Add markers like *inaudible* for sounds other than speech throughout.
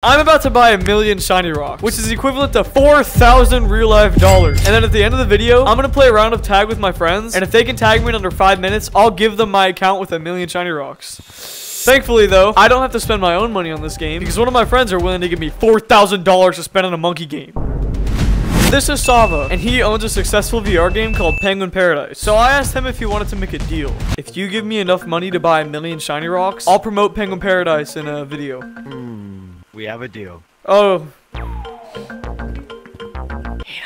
I'm about to buy a million shiny rocks, which is equivalent to 4,000 real life dollars. And then at the end of the video, I'm to play a round of tag with my friends. And if they can tag me in under five minutes, I'll give them my account with a million shiny rocks. Thankfully, though, I don't have to spend my own money on this game because one of my friends are willing to give me $4,000 to spend on a monkey game. This is Sava, and he owns a successful VR game called Penguin Paradise. So I asked him if he wanted to make a deal. If you give me enough money to buy a million shiny rocks, I'll promote Penguin Paradise in a video. We have a deal. Oh. He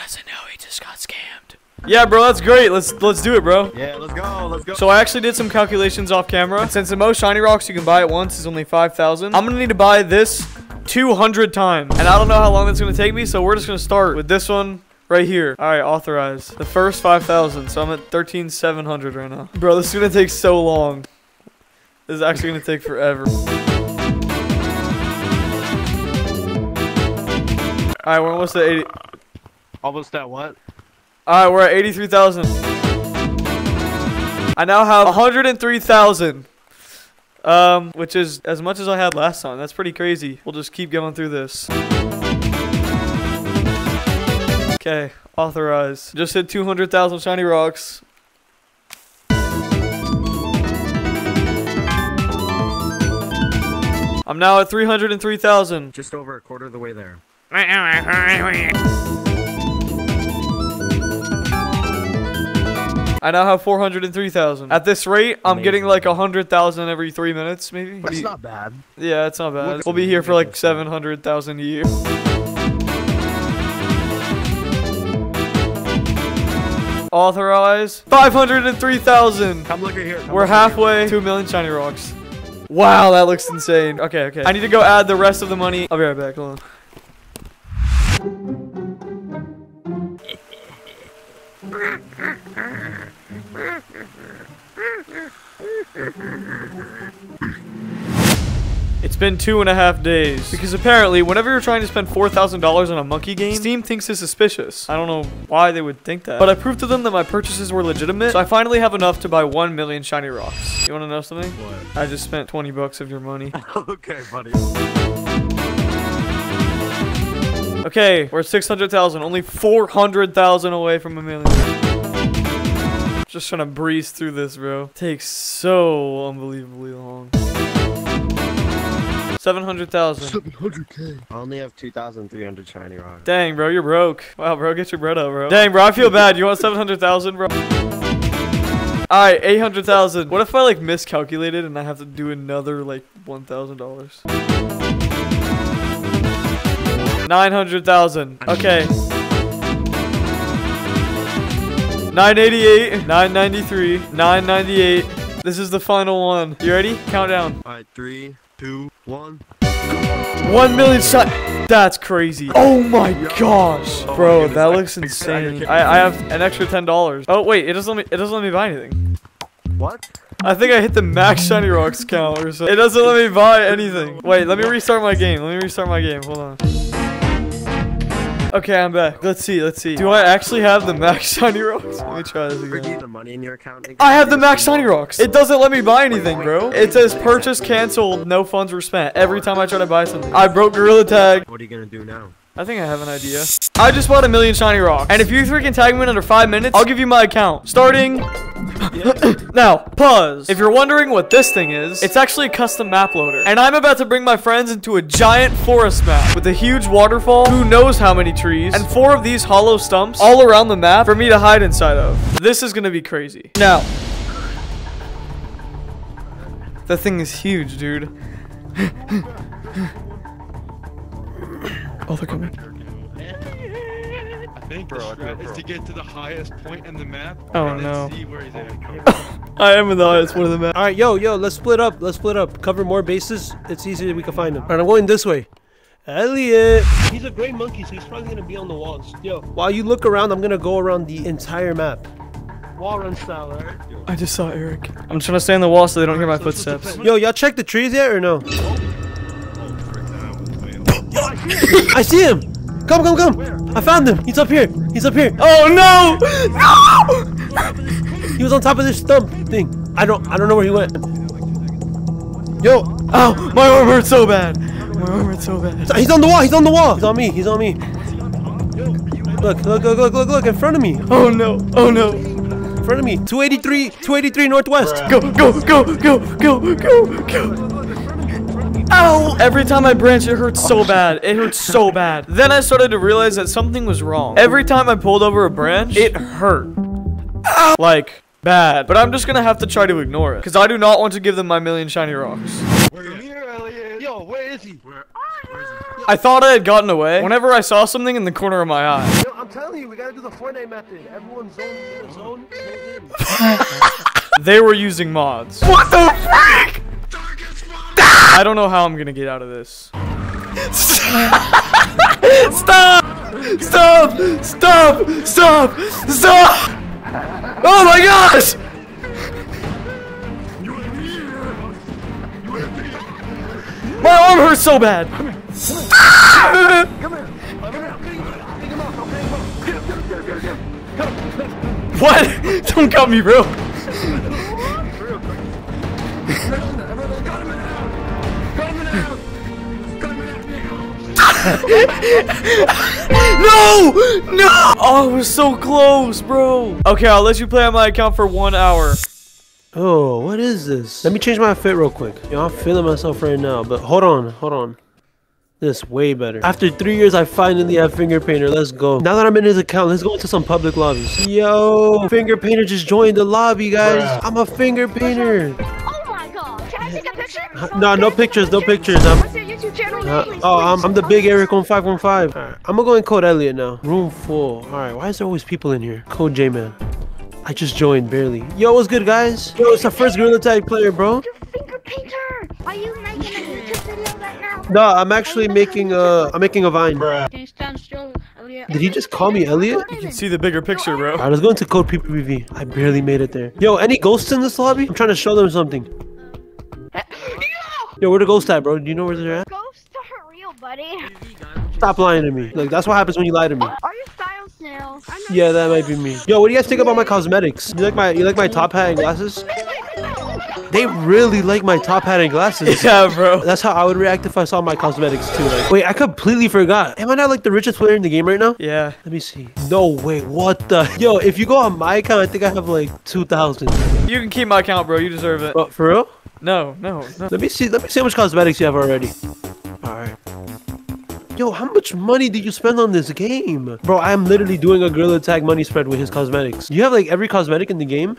doesn't know he just got scammed. Yeah, bro, that's great. Let's let's do it, bro. Yeah, let's go, let's go. So I actually did some calculations off camera. And since the most shiny rocks you can buy at once is only 5,000, I'm gonna need to buy this 200 times. And I don't know how long it's gonna take me, so we're just gonna start with this one right here. All right, authorize. The first 5,000, so I'm at 13,700 right now. Bro, this is gonna take so long. This is actually gonna take forever. All right, we're almost at 80. Almost at what? All right, we're at 83,000. I now have 103,000. Um, which is as much as I had last time. That's pretty crazy. We'll just keep going through this. Okay, authorize. Just hit 200,000 shiny rocks. I'm now at 303,000. Just over a quarter of the way there. I now have 403,000. At this rate, I'm Amazing. getting like 100,000 every three minutes, maybe. What do That's you- not bad. Yeah, it's not bad. Looks We'll be here for like 700,000 a year. Authorize 503,000. Come look at here. come We're look at here. halfway to a million shiny rocks. Wow, that looks insane. Okay, okay. I need to go add the rest of the money. I'll be right back. Hold on. It's been two and a half days. Because apparently, whenever you're trying to spend $4,000 on a monkey game, Steam thinks it's suspicious. I don't know why they would think that. But I proved to them that my purchases were legitimate, so I finally have enough to buy 1 million shiny rocks. You wanna know something? What? I just spent 20 bucks of your money. *laughs* okay, buddy. Okay, we're at 600,000. Only 400,000 away from a million. Just trying to breeze through this, bro. Takes so unbelievably long. 700,000. 700k. I only have 2,300 shiny rocks. Dang, bro, you're broke. Wow, bro, get your bread out, bro. Dang, bro, I feel bad. You want 700,000, bro? Alright, 800,000. What if I, like, miscalculated and I have to do another, like, $1,000? 900,000. Okay. 988, 993, 998. This is the final one. You ready? Countdown. Alright, three, two, one. One million shot. That's crazy. Oh my gosh, Oh my bro, goodness, that looks I- I insane. I, I have an extra ten dollars. Oh wait, it doesn't let me. It doesn't let me buy anything. What? I think I hit the max shiny rocks count or something. It doesn't let me buy anything. Wait, let me restart my game. Let me restart my game. Hold on. Okay, I'm back. Let's see. Let's see. Do I actually have the max *laughs* shiny rocks? Let me try this again. the money in your account. I have the max shiny rocks. It doesn't let me buy anything, bro. It says purchase canceled. No funds were spent. Every time I try to buy something. I broke Gorilla Tag. What are you gonna do now? I think I have an idea. I just bought a million shiny rocks. And if you three can tag me in under five minutes, I'll give you my account. Starting *laughs* now, pause. If you're wondering what this thing is, it's actually a custom map loader. And I'm about to bring my friends into a giant forest map with a huge waterfall, who knows how many trees, and four of these hollow stumps all around the map for me to hide inside of. This is gonna be crazy. Now, that thing is huge, dude. *laughs* oh, they're coming. I think the strat is to get to the highest point in the map Oh, and then no. see where he's at. *laughs* I am in the highest one of the map. All right, yo, yo, let's split up. Let's split up. Cover more bases. It's easier we can find him. All right, I'm going this way. Elliot. He's a gray monkey, so he's probably gonna be on the walls. Yo, while you look around, I'm gonna go around the entire map. Wall run style, alright? I just saw Eric. I'm just trying to stay on the wall so they don't hear my footsteps. Yo, y'all check the trees yet or no? Oh. I see him. Come, come, come. I found him. He's up here. He's up here. Oh no! No! He was on top of this stump thing. I don't, I don't know where he went. Yo, Ow! My arm hurts so bad. my arm hurts so bad. He's on the wall. He's on the wall. He's on me. He's on me. Look, look, look, look, look, look, in front of me. Oh no, oh no. In front of me. 283, 283 northwest. Go, go, go, go, go, go, go. Ow! Every time I branch, it hurts so bad. It hurts so bad. Then I started to realize that something was wrong. Every time I pulled over a branch, it hurt. Like, bad. But I'm just gonna have to try to ignore it. Because I do not want to give them my million shiny rocks. Come here, Elliot. Yo, where is he? Where? Where is it? I thought I had gotten away whenever I saw something in the corner of my eye. Yo, I'm telling you, we gotta do the Fortnite method. Everyone's zone in a zone. *laughs* They were using mods. What the frick? I don't know how I'm gonna get out of this. Stop! Stop! Stop! Stop! Stop! Oh my gosh! My arm hurts so bad. What? Don't cut me, bro. *laughs* No! No! Oh, it was so close, bro. Okay, I'll let you play on my account for one hour. Oh, what is this? Let me change my fit real quick. Yo, I'm feeling myself right now, but hold on, hold on. This way better. After three years, I finally have Finger Painter. Let's go. Now that I'm in his account, let's go into some public lobbies. Yo, Finger Painter just joined the lobby, guys. I'm a Finger Painter. Oh my god. Can I take a picture? No, no pictures, no pictures. I'm, uh, oh, I'm, I'm the big Eric on 515. Alright, I'm gonna go in code Elliot now. Room full. Alright, why is there always people in here? Code J-Man. I just joined barely. Yo, what's good, guys? Yo, it's the first Gorilla Tag player, bro. You finger painter. Are you making a YouTube video right now? No, I'm actually making a, I'm making a vine. Can you stand still, Elliot? Did he just call me Elliot? You can see the bigger picture, bro. Alright, let's go into code PPV. I barely made it there. Yo, any ghosts in this lobby? I'm trying to show them something. Yo, where the ghosts at, bro? Do you know where they're at? Ghosts are real, buddy. Stop lying to me. Like, that's what happens when you lie to me. Are you style snails? Yeah, that might be me. Yo, what do you guys think about my cosmetics? You like my, you like my top hat and glasses? They really like my top hat and glasses. *laughs* Yeah, bro. That's how I would react if I saw my cosmetics too. Like, wait, I completely forgot. Am I not like the richest player in the game right now? Yeah. Let me see. No way. What the? Yo, if you go on my account, I think I have like 2,000. You can keep my account, bro. You deserve it. But for real? No, no, no. Let me see. Let me see how much cosmetics you have already. All right. Yo, how much money did you spend on this game? Bro, I am literally doing a Gorilla Tag money spread with his cosmetics. You have like every cosmetic in the game?